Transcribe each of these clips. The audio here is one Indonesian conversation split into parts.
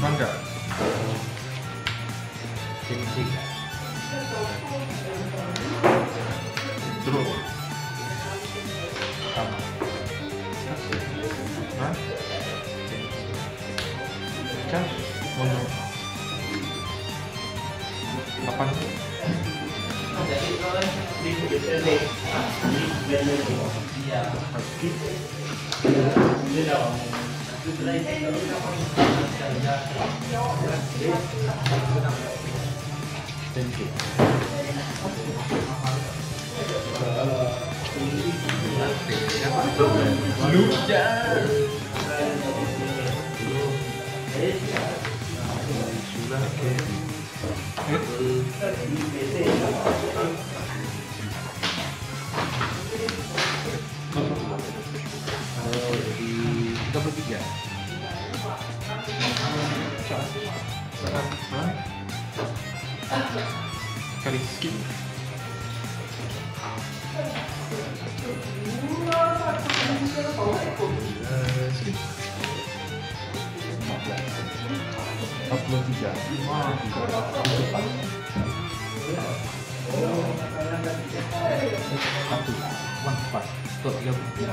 30。Cincin. Terus. Sama. Hah? Kan? Kapan? Lucha. Chula que.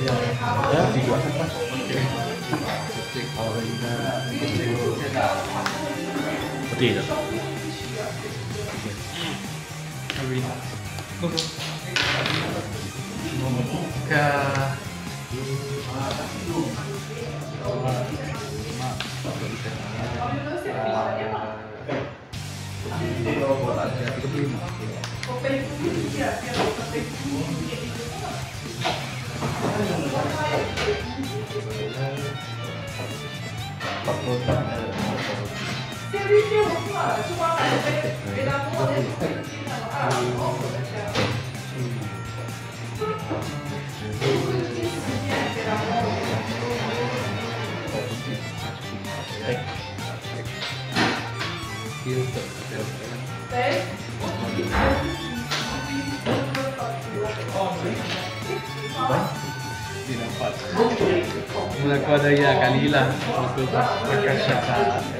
Ya, tiga. Seperti itu. Kawin. Tunggu. Ke empat Una coda aí, a Galila, uma coisa.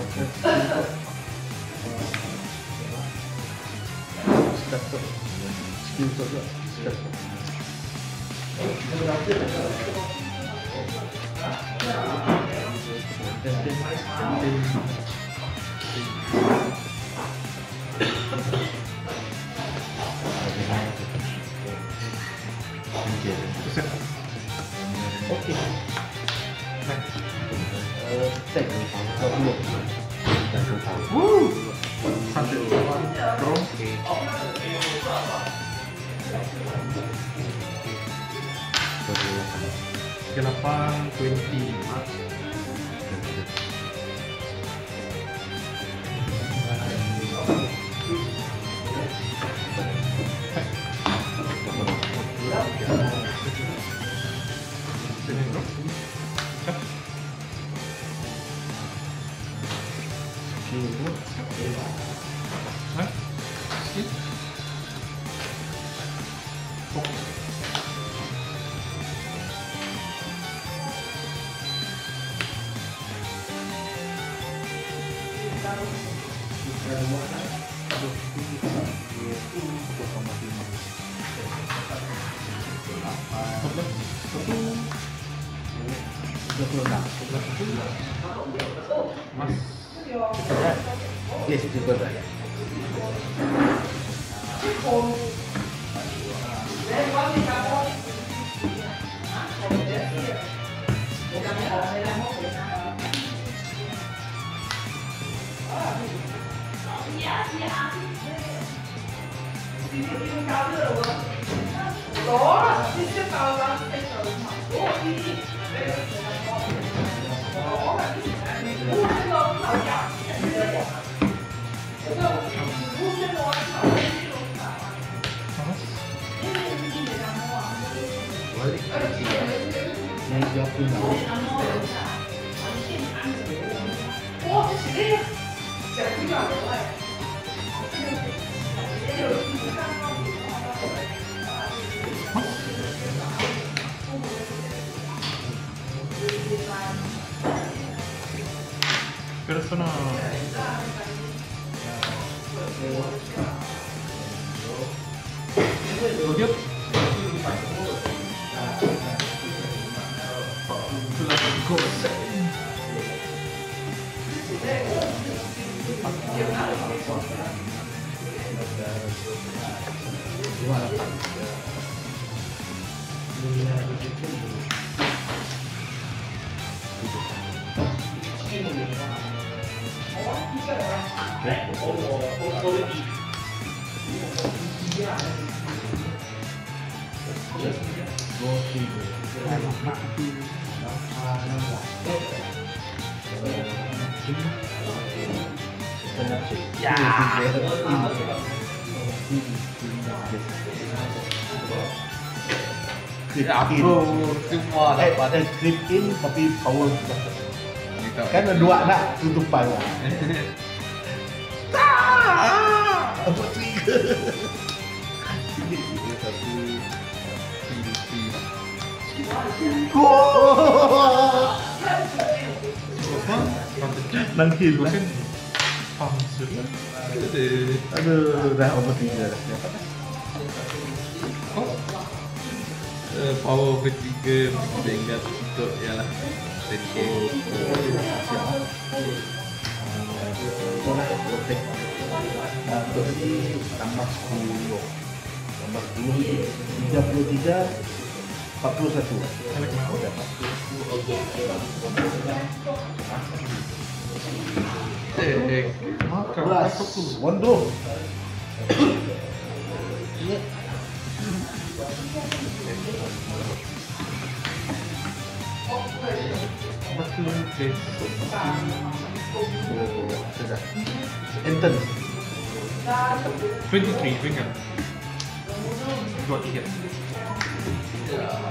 Okay. Right. Uh, thank you. Delapan twenty. Sini, bro. Mas. Yes, juga banyak. 弟，这是。谁呀？结婚了？ คือกินซึ่งว่าแต่ว่าได้คลิปกินปปีเขา cái là đoạn ạ tutup pai lah apa trigger Nang heal lah. Aduh, dah apa tiga dah. Oh. Power ketiga sehingga untuk ialah sedikit Betul lah, untuk tadi tambah 10. Tambah 10, 33, 41. Alex mau. ಒಂದು ಎಂತ 23 bring her got here yeah.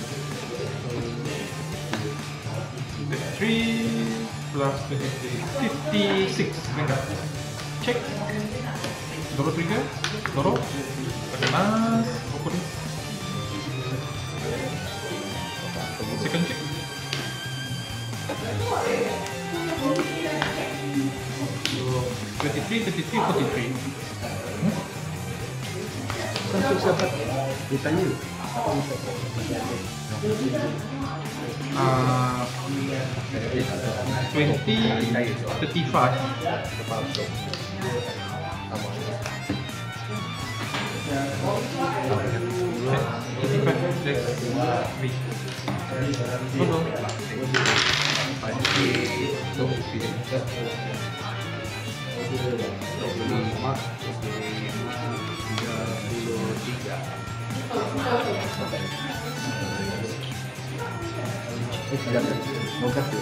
23 plus 56 dorong tiga dorong. Pakai nas second check Twenty-three, twenty-three, forty-three. Ditanya. Uh, 20, 35 35 35もう一ました。ノーカット。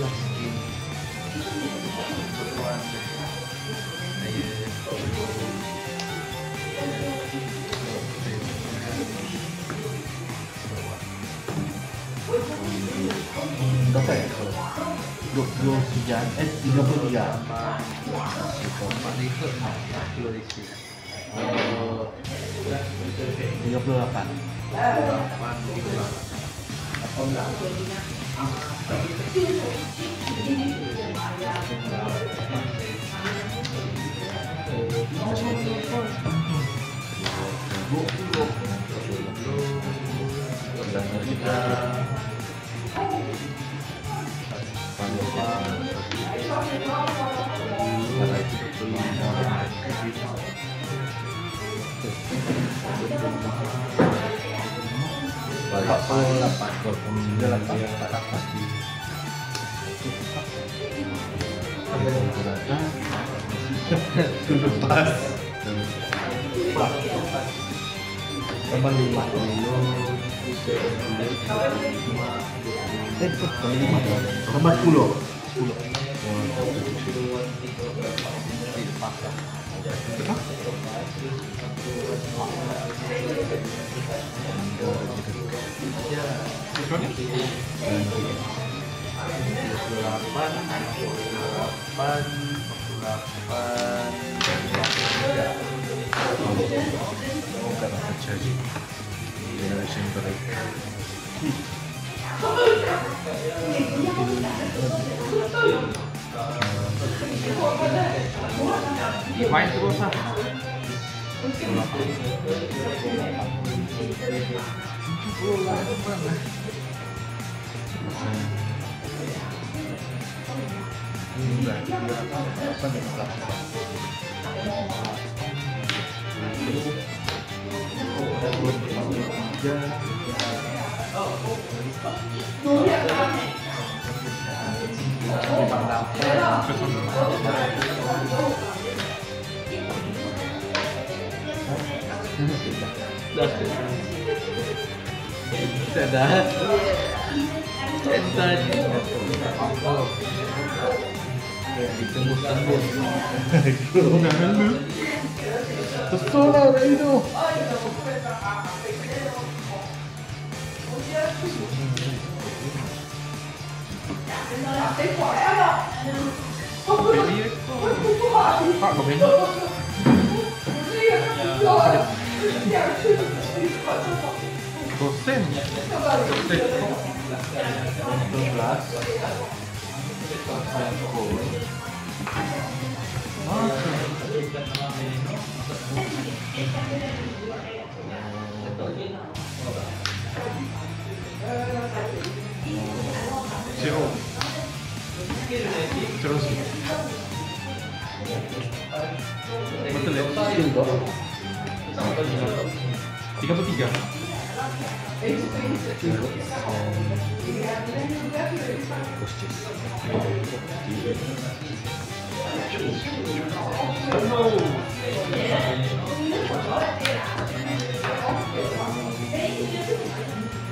ก็แต่เขาโยโยสุยานเอสอินโดนีเซียาผมอันนี้เครื่องถ่ายอินโดนีเซีเออยบเรือกันวันนี้ก็ต้องหลัง 老抽多放。Delapan Sembilan pasti Sudah pas Tambah lima Eh, tambah lima Tambah sepuluh Sepuluh terjadi Generation Vai terus ah. Yeah. Sedap. Sedap. Ditembus-tembus. Kesel lah kat itu. Thank you. Pak, komm hin. Dosen. Dosen. 12. Zero. 들었습니다. 어떨래? 이거? 네가 버티기야. 멋있지?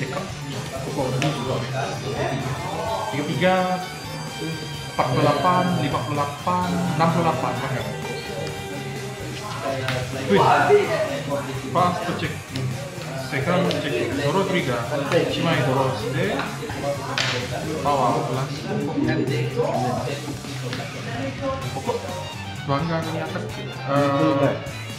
Dekat. Pukul dua. Tiga tiga. 48, 58, 68 kan Twist Fast check Second check Doro 3が1枚ドローしてパワーをプラスここワンガードに当たって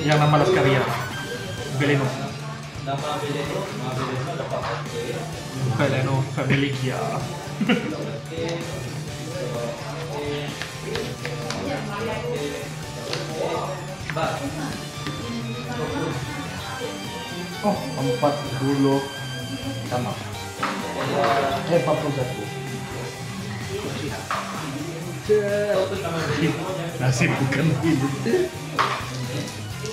Yang nama Laskaria. Beleno. Beleno Family Kia. Oh, empat puluh sama. Eh, empat puluh satu. Nasib bukan hidup.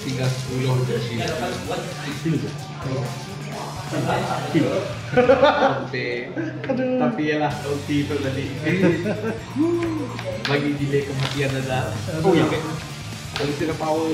Tinggal 10 dari sini. Tapi ya lah ulti itu tadi. Bagi delay kematian ada. Oh ya. Kalau tidak power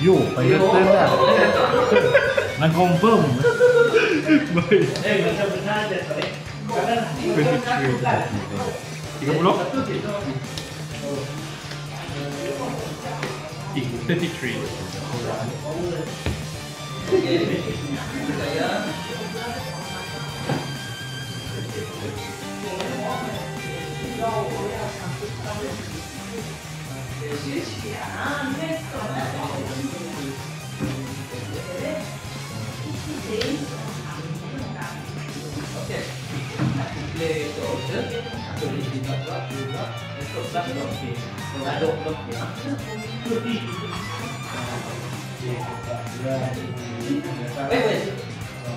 Yo, pa je to ne. Na kompom. Baik. Eh, Thirty three.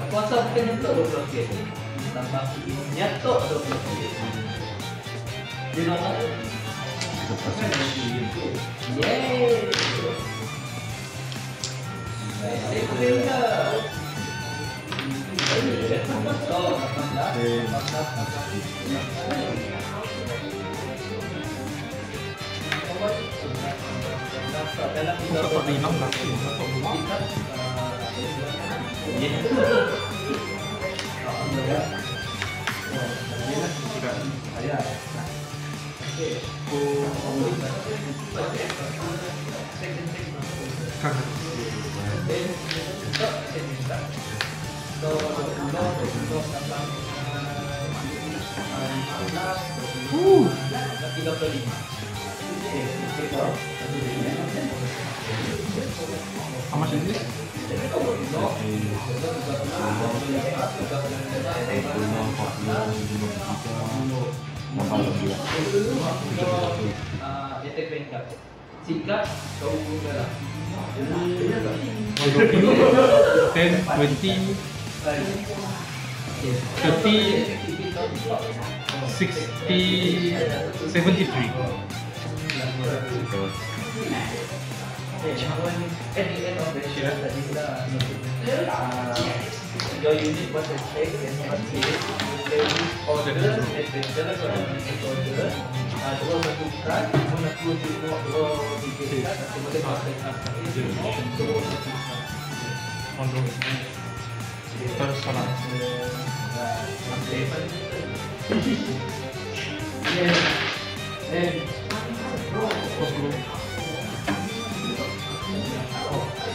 Kuasa bukan nyetok 12 game Tambah nyetok 12 game Di mana? Eh, keren tak? Oh, 18 Dalam tiga Dapat di 16 Mahal lagi lah Sikat kau pun lah 10, 20 Thirty, sixty, seventy-three. 也相当于 NBA 都没学肯定的啊，由于你不是谁给什么题，由于我觉得你本身的专业我觉得啊，如果是读出来，我们估计我我理解一下，我们得把这个这个这个放中间，但是啥呢？呃，这份，嘿嘿，哎哎，我我。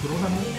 들어가면